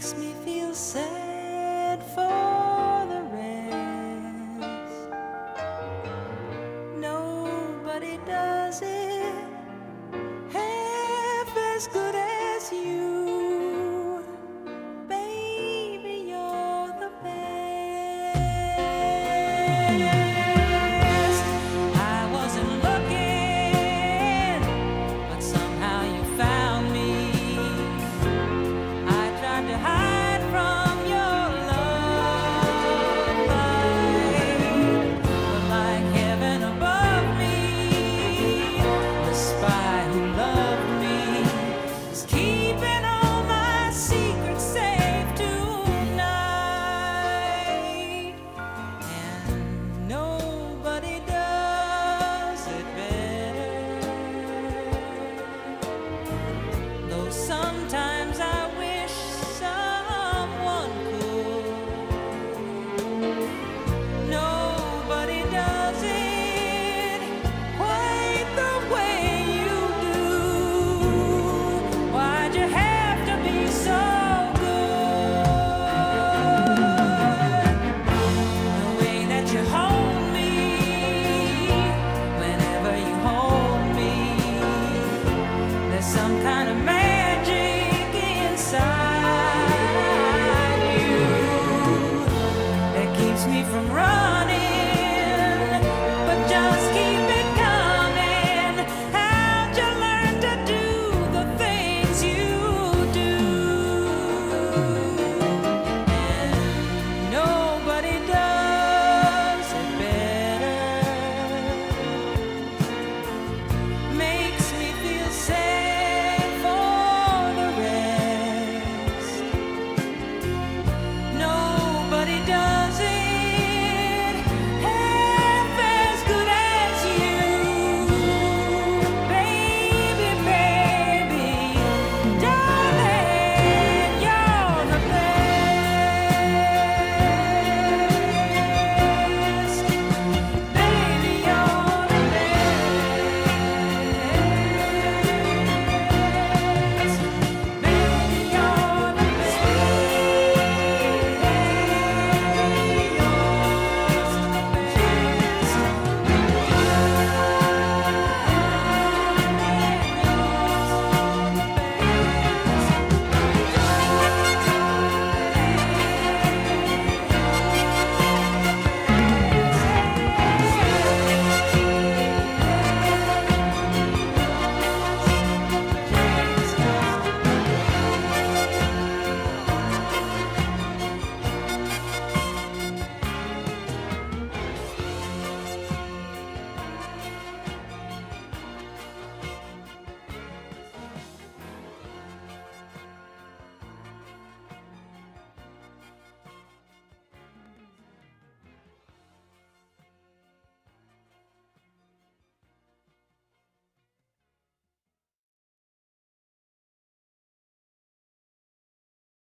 makes me feel sad for the rest. Nobody does it half as good